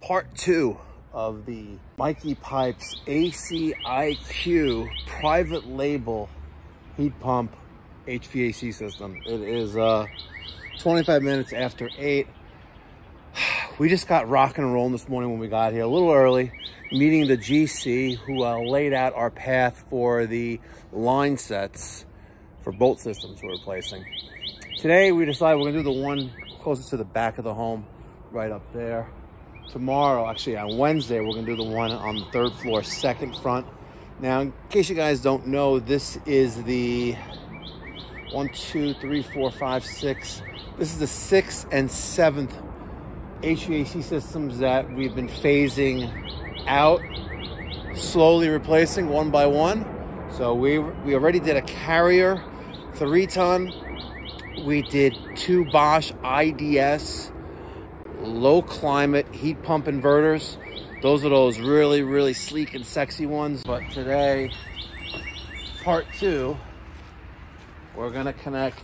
part two of the Mikey Pipes ACIQ private label heat pump HVAC system. It is uh, 25 minutes after 8. We just got rocking and rolling this morning when we got here a little early, meeting the GC who uh, laid out our path for the line sets for bolt systems we're replacing. Today we decided we're gonna do the one closest to the back of the home, right up there. Tomorrow, actually on Wednesday, we're gonna do the one on the third floor, second front. Now, in case you guys don't know, this is the one, two, three, four, five, six. This is the sixth and seventh HVAC systems that we've been phasing out, slowly replacing one by one. So we, we already did a carrier, three ton. We did two Bosch IDS low climate heat pump inverters. Those are those really, really sleek and sexy ones. But today, part two, we're gonna connect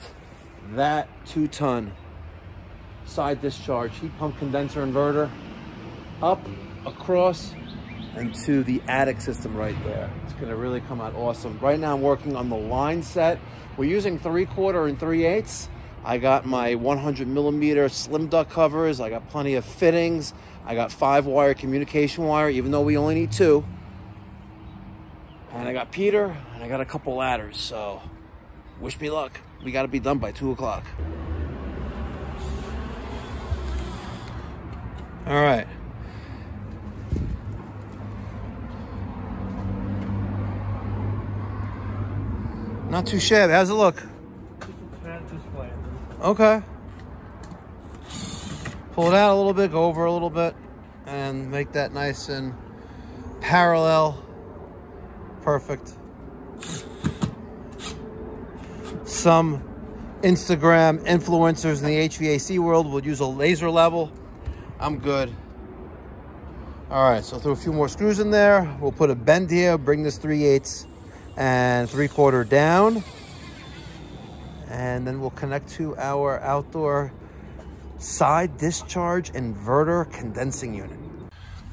that two ton side discharge heat pump condenser inverter up, across, and to the attic system right there. It's gonna really come out awesome. Right now I'm working on the line set. We're using three quarter and three eighths. I got my 100 millimeter SlimDuct covers. I got plenty of fittings. I got five wire communication wire, even though we only need two. And I got Peter, and I got a couple ladders. So wish me luck. We got to be done by two o'clock. All right. Not too shabby. How's it look? Okay. Pull it out a little bit, go over a little bit, and make that nice and parallel. Perfect. Some Instagram influencers in the HVAC world will use a laser level. I'm good. All right, so throw a few more screws in there. We'll put a bend here, bring this 3 eighths and 3 quarter down and then we'll connect to our outdoor side discharge inverter condensing unit.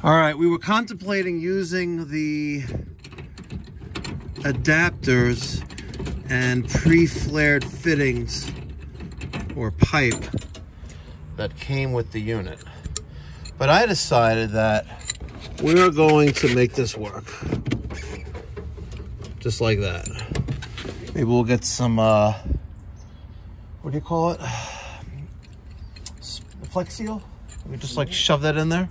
All right, we were contemplating using the adapters and pre-flared fittings or pipe that came with the unit. But I decided that we're going to make this work. Just like that. Maybe we'll get some uh, what do you call it? Flex seal. We just like shove that in there.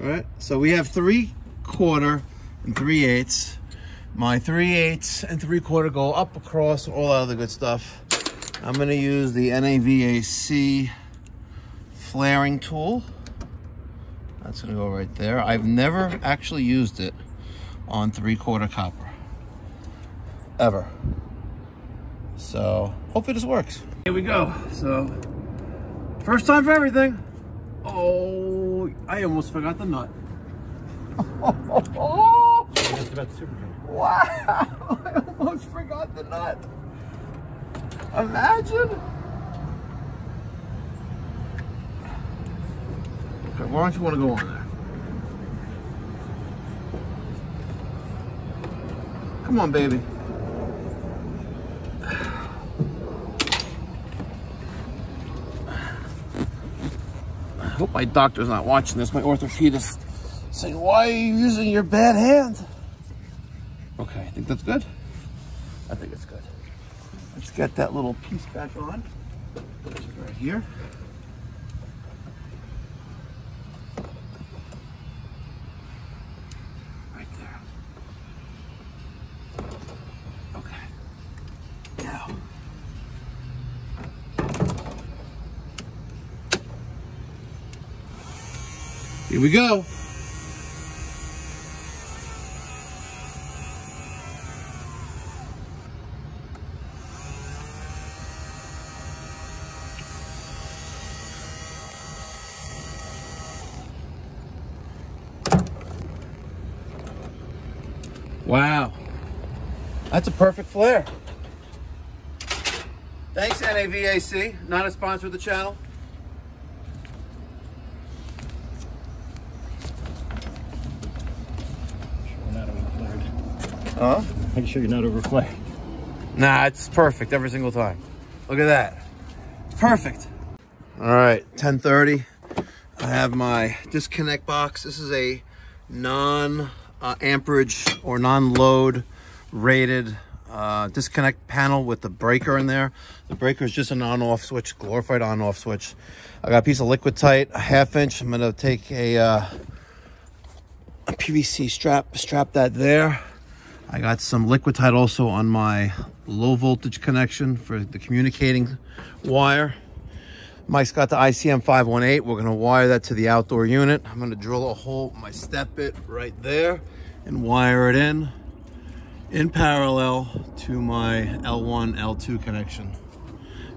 All right. So we have three quarter and three eighths. My three eighths and three quarter go up across all that other good stuff. I'm gonna use the NAVAC flaring tool. That's gonna go right there. I've never actually used it on three quarter copper, ever. So hopefully this works. Here we go. So first time for everything. Oh, I almost forgot the nut. Oh, wow, I almost forgot the nut. Imagine. Okay, why don't you want to go on there? Come on, baby. Hope my doctor's not watching this, my orthopedist saying, why are you using your bad hand? Okay, I think that's good. I think it's good. Let's get that little piece back on, which is right here. Right there. Okay. Now, Here we go. Wow. That's a perfect flare. Thanks, NAVAC. Not a sponsor of the channel. Huh? Make sure you're not overflowing. Nah, it's perfect every single time. Look at that. It's perfect. All right, 1030. I have my disconnect box. This is a non uh, amperage or non-load rated uh, disconnect panel with the breaker in there. The breaker is just an on-off switch, glorified on-off switch. I got a piece of liquid tight, a half inch. I'm gonna take a, uh, a PVC strap, strap that there. I got some Liquatite also on my low voltage connection for the communicating wire. Mike's got the ICM 518. We're gonna wire that to the outdoor unit. I'm gonna drill a hole, my step bit right there and wire it in, in parallel to my L1, L2 connection.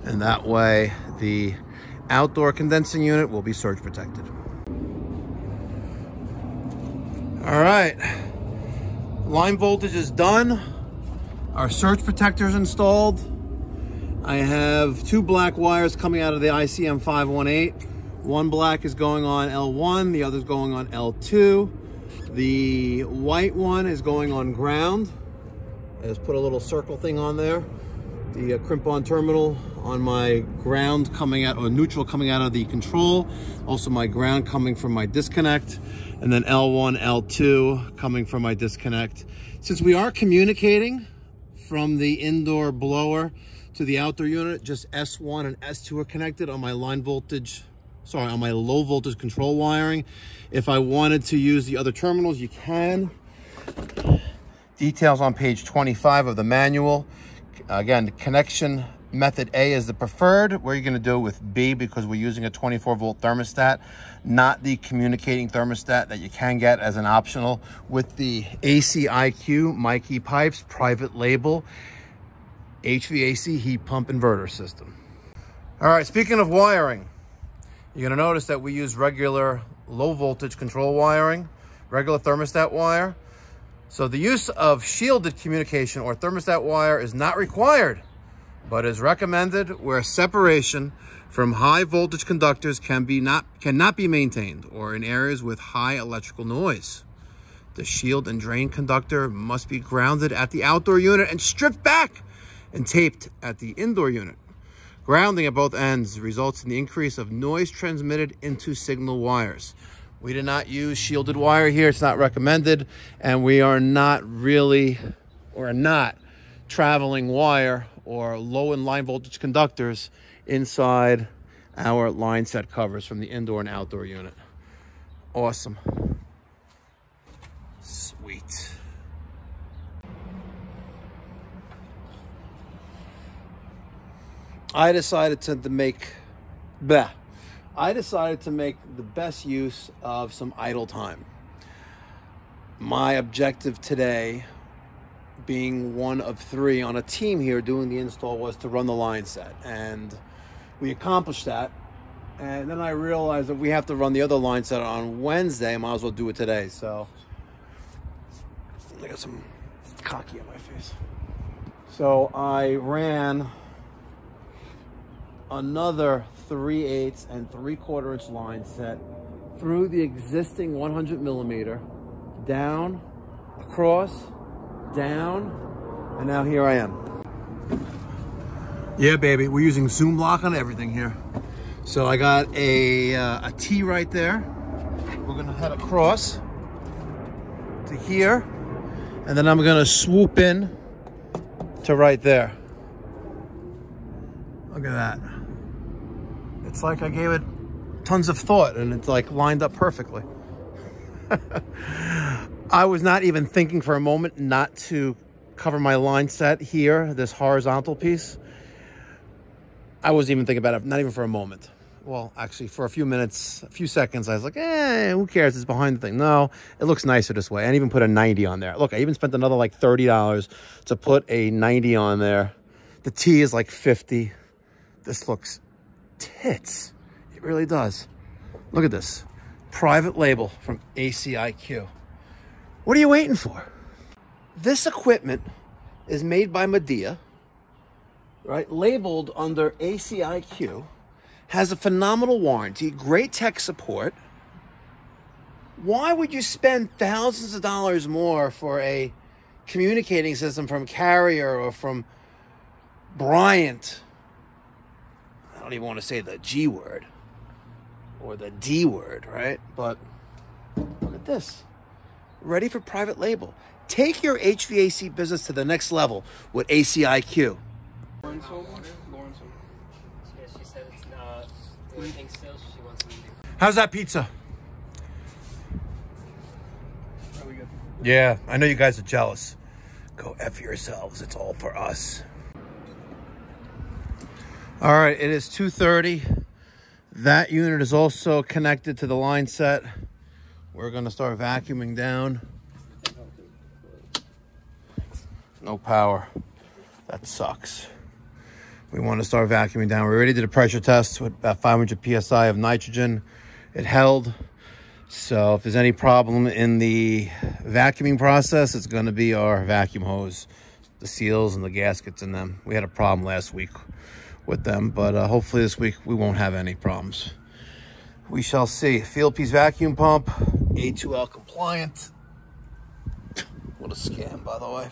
And that way the outdoor condensing unit will be surge protected. All right, line voltage is done. Our surge protector is installed. I have two black wires coming out of the ICM 518. One black is going on L1, the other is going on L2. The white one is going on ground. I just put a little circle thing on there. The uh, crimp-on terminal on my ground coming out, or neutral coming out of the control. Also my ground coming from my disconnect. And then L1, L2 coming from my disconnect. Since we are communicating from the indoor blower to the outdoor unit, just S1 and S2 are connected on my line voltage, sorry, on my low voltage control wiring. If I wanted to use the other terminals, you can. Details on page 25 of the manual. Again, connection method A is the preferred. You gonna do with B because we're using a 24 volt thermostat, not the communicating thermostat that you can get as an optional with the ACIQ Mikey Pipes private label HVAC heat pump inverter system. All right, speaking of wiring, you're gonna notice that we use regular low voltage control wiring, regular thermostat wire. So the use of shielded communication or thermostat wire is not required, but is recommended where separation from high voltage conductors can be not cannot be maintained or in areas with high electrical noise. The shield and drain conductor must be grounded at the outdoor unit and stripped back and taped at the indoor unit. Grounding at both ends results in the increase of noise transmitted into signal wires. We did not use shielded wire here. It's not recommended. And we are not really, or not traveling wire or low and line voltage conductors inside our line set covers from the indoor and outdoor unit. Awesome. Sweet. I decided to, to make, bleh, I decided to make the best use of some idle time. My objective today, being one of three on a team here doing the install, was to run the line set. And we accomplished that. And then I realized that we have to run the other line set on Wednesday. Might as well do it today. So I got some cocky on my face. So I ran another 3 eighths and 3 quarter inch line set through the existing 100 millimeter, down, across, down, and now here I am. Yeah, baby, we're using zoom lock on everything here. So I got a, uh, a T right there. We're gonna head across to here, and then I'm gonna swoop in to right there. Look at that. It's like I gave it tons of thought and it's like lined up perfectly. I was not even thinking for a moment not to cover my line set here, this horizontal piece. I wasn't even thinking about it, not even for a moment. Well, actually, for a few minutes, a few seconds, I was like, eh, who cares? It's behind the thing. No, it looks nicer this way. I even put a 90 on there. Look, I even spent another like $30 to put a 90 on there. The T is like 50. This looks tits. It really does. Look at this. Private label from ACIQ. What are you waiting for? This equipment is made by Midea, right? Labeled under ACIQ, has a phenomenal warranty, great tech support. Why would you spend thousands of dollars more for a communicating system from Carrier or from Bryant. I don't even want to say the G word or the D word, right? But look at this. Ready for private label. Take your HVAC business to the next level with ACIQ. Lauren one? Lauren sold Yeah, she said it's not still. She wants me to. How's that pizza? Good. Yeah, I know you guys are jealous. Go F yourselves. It's all for us. All right, it is 2.30. That unit is also connected to the line set. We're gonna start vacuuming down. No power. That sucks. We want to start vacuuming down. We already did a pressure test with about 500 psi of nitrogen. It held. So if there's any problem in the vacuuming process, it's going to be our vacuum hose, the seals and the gaskets in them. We had a problem last week with them, but uh, hopefully this week we won't have any problems. We shall see. Fieldpiece vacuum pump, A2L compliant. What a scam, by the way.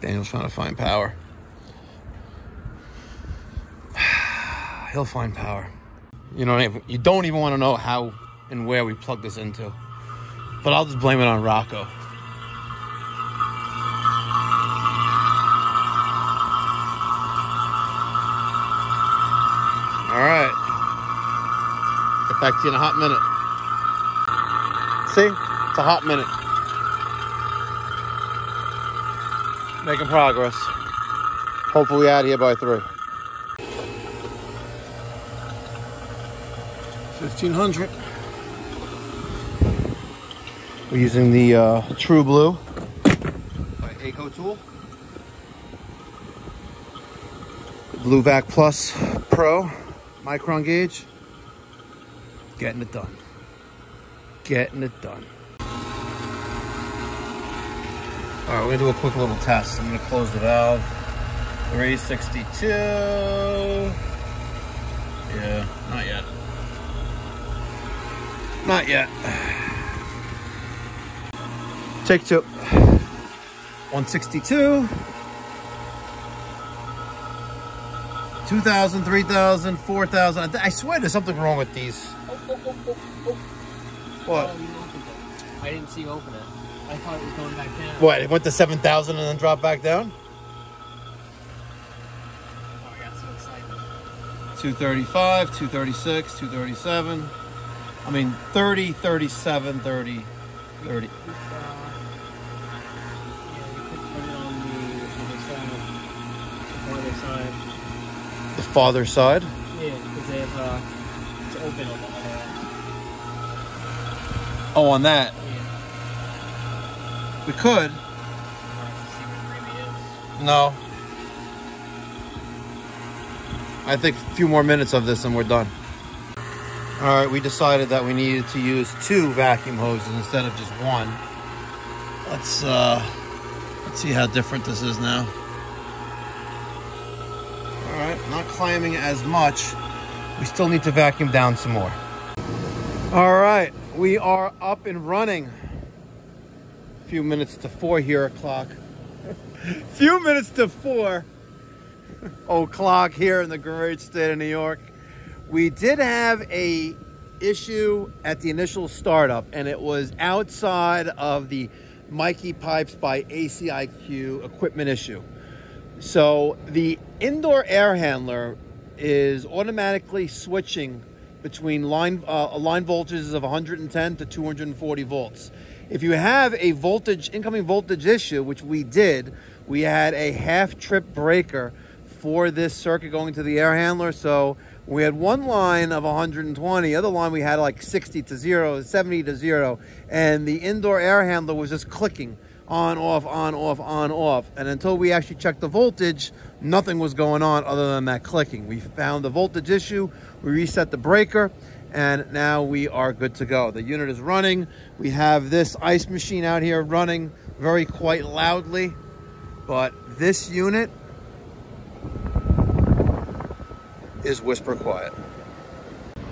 Daniel's trying to find power. He'll find power. You know, you don't even want to know how and where we plug this into. But I'll just blame it on Rocco. All right. Get back to you in a hot minute. See? It's a hot minute. Making progress. Hopefully out here by three. 1500. We're using the uh, True Blue by Accutool. Blue Vac Plus Pro micron gauge. Getting it done. Getting it done. All right, we're gonna do a quick little test. I'm gonna close the valve. 362. Yeah, not yet. Not yet. Take two. 162. 2,000, 3,000, 4,000. I I swear there's something wrong with these. Oh, oh, oh, oh, oh. What? You opened it. I didn't see you open it. I thought it was going back down. What? It went to 7,000 and then dropped back down? Oh, I got so excited. 235, 236, 237. I mean, 30, 37, 30, 30. Uh, yeah, you could put it on the other side. The farther side. The farther side. Yeah, because they have, uh, it's open on the other end. Oh, on that. Yeah. We could. Hard to see where it really is. No. I think a few more minutes of this and we're done. All right, we decided that we needed to use two vacuum hoses instead of just one. Let's uh let's see how different this is now. All climbing as much. We still need to vacuum down some more. All right, we are up and running. A few minutes to four here o'clock few minutes to four o'clock here in the great state of New York. We did have a issue at the initial startup, and it was outside of the Mikey Pipes by ACIQ equipment issue. So the indoor air handler is automatically switching between line uh, line voltages of 110 to 240 volts. If you have a voltage incoming voltage issue, which we did, we had a half trip breaker for this circuit going to the air handler. So we had one line of 120, the other line we had like 60 to 0, 70 to 0, and the indoor air handler was just clicking on, off, on, off, on, off. And until we actually checked the voltage, nothing was going on other than that clicking. We found the voltage issue, we reset the breaker, and now we are good to go. The unit is running. We have this ice machine out here running very quite loudly, but this unit is Whisper Quiet.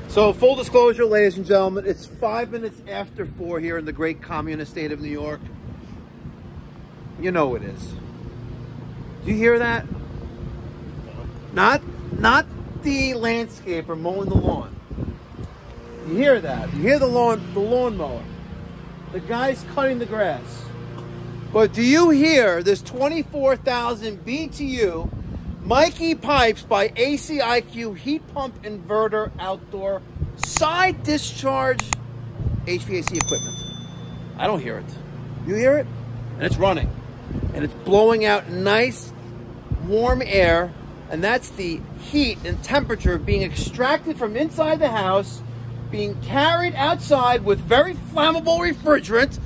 So, full disclosure, ladies and gentlemen, it's five minutes after four here in the great communist state of New York. You know it is. Do you hear that? Not, not the landscaper mowing the lawn. You hear that? You hear the lawn, the lawnmower. The guy's cutting the grass. But do you hear this 24,000 BTU Mikey Pipes by ACIQ heat pump inverter outdoor side discharge HVAC equipment? I don't hear it. You hear it? And it's running. And it's blowing out nice warm air. And that's the heat and temperature being extracted from inside the house, being carried outside with very flammable refrigerant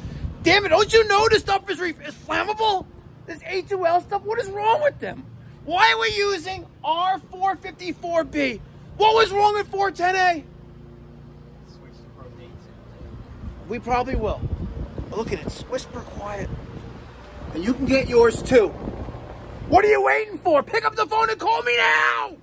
damn it, don't you know this stuff is, is flammable? This A2L stuff, what is wrong with them? Why are we using R454B? What was wrong with 410A? We probably will. But look at it, whisper quiet. And you can get yours too. What are you waiting for? Pick up the phone and call me now!